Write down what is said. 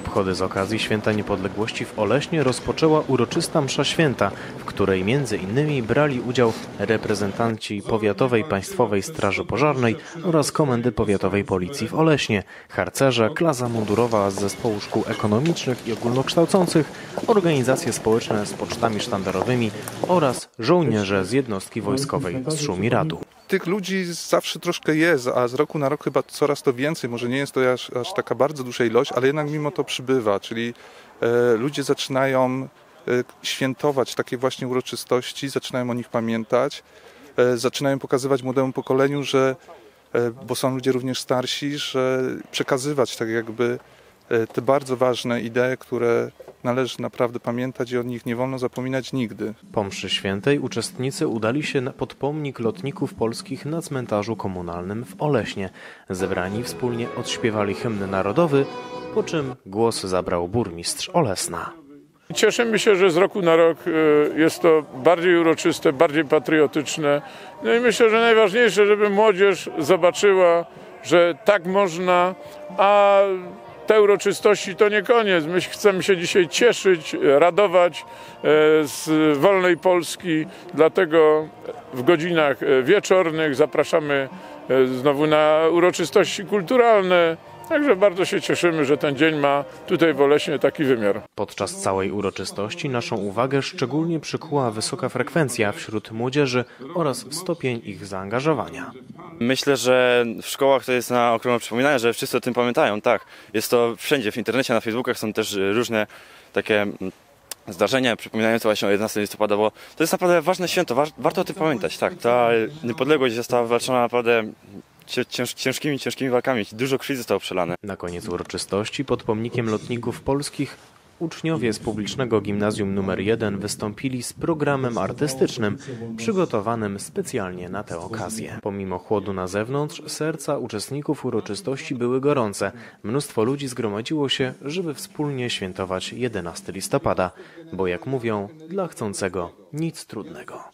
Obchody z okazji Święta Niepodległości w Oleśnie rozpoczęła uroczysta msza święta, w której między innymi brali udział reprezentanci Powiatowej Państwowej Straży Pożarnej oraz Komendy Powiatowej Policji w Oleśnie, harcerze, klasa mundurowa z zespołu szkół ekonomicznych i ogólnokształcących, organizacje społeczne z pocztami sztandarowymi oraz żołnierze z jednostki wojskowej z Szumiradu. Tych ludzi zawsze troszkę jest, a z roku na rok chyba coraz to więcej. Może nie jest to aż, aż taka bardzo duża ilość, ale jednak mimo to przybywa, czyli e, ludzie zaczynają e, świętować takie właśnie uroczystości, zaczynają o nich pamiętać, e, zaczynają pokazywać młodemu pokoleniu, że, e, bo są ludzie również starsi, że przekazywać tak jakby te bardzo ważne idee, które należy naprawdę pamiętać i o nich nie wolno zapominać nigdy. Po mszy świętej uczestnicy udali się na- pod pomnik lotników polskich na cmentarzu komunalnym w Oleśnie. Zebrani wspólnie odśpiewali hymn narodowy, po czym głos zabrał burmistrz Olesna. Cieszymy się, że z roku na rok e, jest to bardziej uroczyste, bardziej patriotyczne. No i myślę, że najważniejsze, żeby młodzież zobaczyła, że tak można, a te uroczystości to nie koniec. My chcemy się dzisiaj cieszyć, radować e, z wolnej Polski, dlatego w godzinach e, wieczornych zapraszamy e, znowu na uroczystości kulturalne. Także bardzo się cieszymy, że ten dzień ma tutaj w Oleśnie taki wymiar. Podczas całej uroczystości naszą uwagę szczególnie przykuła wysoka frekwencja wśród młodzieży oraz stopień ich zaangażowania. Myślę, że w szkołach to jest na okrągło przypominane, że wszyscy o tym pamiętają. Tak, jest to wszędzie, w internecie, na Facebookach są też różne takie mm, zdarzenia przypominające właśnie o 11 listopada, bo to jest naprawdę ważne święto, wa- warto o tym pamiętać. Tak, ta niepodległość została wywalczona naprawdę cięż, ciężkimi, ciężkimi walkami. Dużo krwi zostało przelane. Na koniec uroczystości pod pomnikiem lotników polskich uczniowie z publicznego gimnazjum nr 1 wystąpili z programem artystycznym przygotowanym specjalnie na tę okazję. Pomimo chłodu na zewnątrz, serca uczestników uroczystości były gorące. Mnóstwo ludzi zgromadziło się, żeby wspólnie świętować 11 listopada, bo jak mówią, dla chcącego nic trudnego.